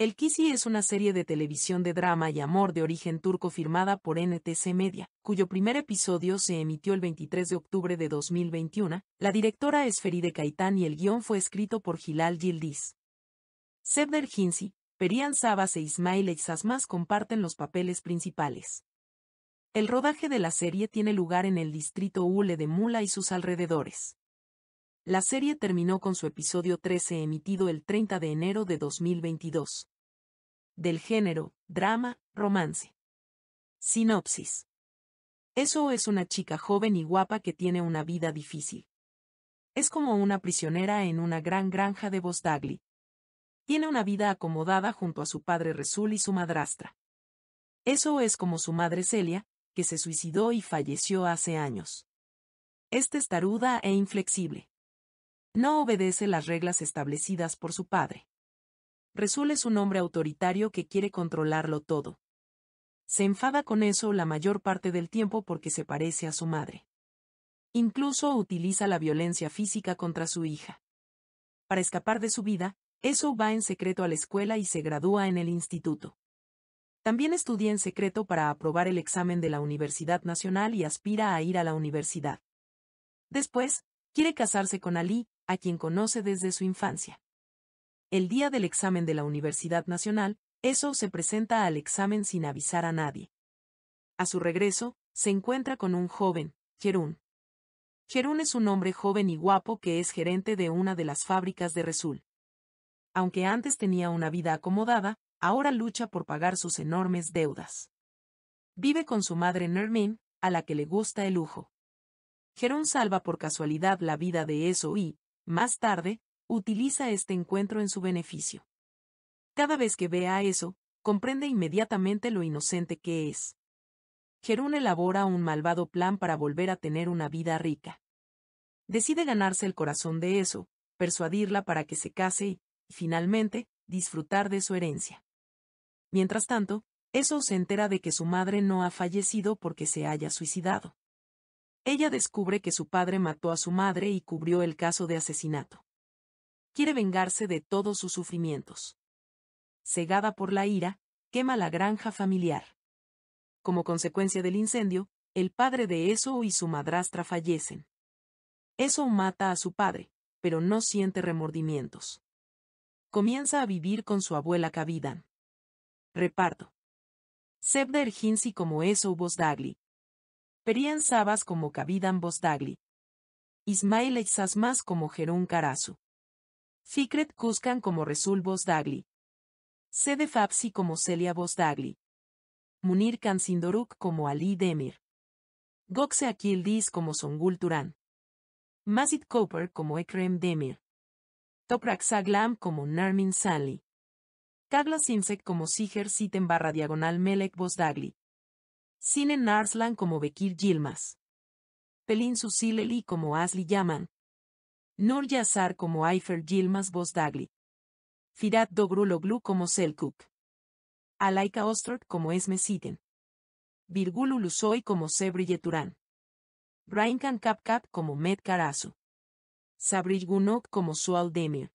El Kisi es una serie de televisión de drama y amor de origen turco firmada por NTC Media, cuyo primer episodio se emitió el 23 de octubre de 2021. La directora es Feride Kaitan y el guion fue escrito por Hilal Yildiz. Sebder Hinsi, Perian Sabas e Ismail Eizasmas comparten los papeles principales. El rodaje de la serie tiene lugar en el distrito Ule de Mula y sus alrededores. La serie terminó con su episodio 13 emitido el 30 de enero de 2022. Del género, drama, romance. Sinopsis. Eso es una chica joven y guapa que tiene una vida difícil. Es como una prisionera en una gran granja de Bosdagli. Tiene una vida acomodada junto a su padre Resul y su madrastra. Eso es como su madre Celia, que se suicidó y falleció hace años. Es testaruda e inflexible. No obedece las reglas establecidas por su padre. Resul es un hombre autoritario que quiere controlarlo todo. Se enfada con eso la mayor parte del tiempo porque se parece a su madre. Incluso utiliza la violencia física contra su hija. Para escapar de su vida, eso va en secreto a la escuela y se gradúa en el instituto. También estudia en secreto para aprobar el examen de la Universidad Nacional y aspira a ir a la universidad. Después, quiere casarse con Ali, a quien conoce desde su infancia. El día del examen de la Universidad Nacional, eso se presenta al examen sin avisar a nadie. A su regreso, se encuentra con un joven, Jerún. Jerún es un hombre joven y guapo que es gerente de una de las fábricas de Resul. Aunque antes tenía una vida acomodada, ahora lucha por pagar sus enormes deudas. Vive con su madre Nermin, a la que le gusta el lujo. Jerún salva por casualidad la vida de eso y, más tarde, utiliza este encuentro en su beneficio. Cada vez que ve a eso, comprende inmediatamente lo inocente que es. Jerún elabora un malvado plan para volver a tener una vida rica. Decide ganarse el corazón de eso, persuadirla para que se case y, finalmente, disfrutar de su herencia. Mientras tanto, eso se entera de que su madre no ha fallecido porque se haya suicidado. Ella descubre que su padre mató a su madre y cubrió el caso de asesinato. Quiere vengarse de todos sus sufrimientos. Cegada por la ira, quema la granja familiar. Como consecuencia del incendio, el padre de Eso y su madrastra fallecen. Eso mata a su padre, pero no siente remordimientos. Comienza a vivir con su abuela Kavidan. Reparto. Sebder Hinsi como Eso Bosdagli, Perian Sabas como Kavidan Bosdagli. Ismail Eizasmas como Jerún Karasu. Fikret Kuskan como Resul Bosdagli. Sede Fapsi como Celia Bosdagli. Munir Kansindoruk como Ali Demir. Gokse Akildiz como Songul Turan. Mazit Cooper como Ekrem Demir. Toprak Saglam como Nermin Sanli. Kagla Simsek como Siger Siten barra diagonal Melek Bosdagli. Cine Narslan como Bekir Yilmaz. Pelin Susileli como Asli Yaman. Nur Yazar como Aifer Yilmaz Bosdagli. Firat Dogruloglu como Selkuk. Alaika Ostrot como Esme Siten. Virgulu Lusoy como Sebri Yeturan. Rainkan Kapkap como Met Karasu. Sabrij Gunok como Sual Demir.